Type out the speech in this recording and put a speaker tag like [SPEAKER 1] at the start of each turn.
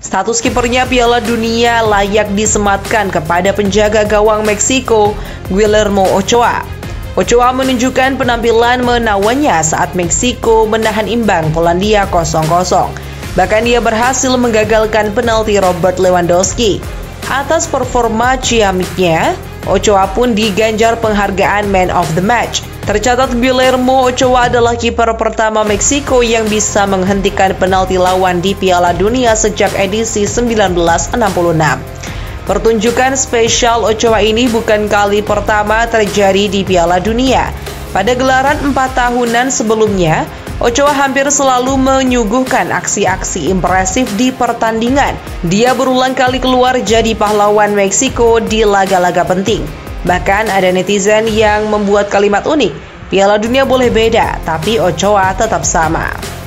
[SPEAKER 1] Status kipernya Piala Dunia layak disematkan kepada penjaga gawang Meksiko, Guillermo Ochoa. Ochoa menunjukkan penampilan menawannya saat Meksiko menahan imbang Polandia 0-0. Bahkan dia berhasil menggagalkan penalti Robert Lewandowski. Atas performa ciamiknya, Ochoa pun diganjar penghargaan Man of the Match. Tercatat Guillermo Ochoa adalah kiper pertama Meksiko yang bisa menghentikan penalti lawan di Piala Dunia sejak edisi 1966. Pertunjukan spesial Ochoa ini bukan kali pertama terjadi di Piala Dunia. Pada gelaran empat tahunan sebelumnya, Ochoa hampir selalu menyuguhkan aksi-aksi impresif di pertandingan. Dia berulang kali keluar jadi pahlawan Meksiko di laga-laga penting. Bahkan ada netizen yang membuat kalimat unik, Piala Dunia boleh beda, tapi Ochoa tetap sama.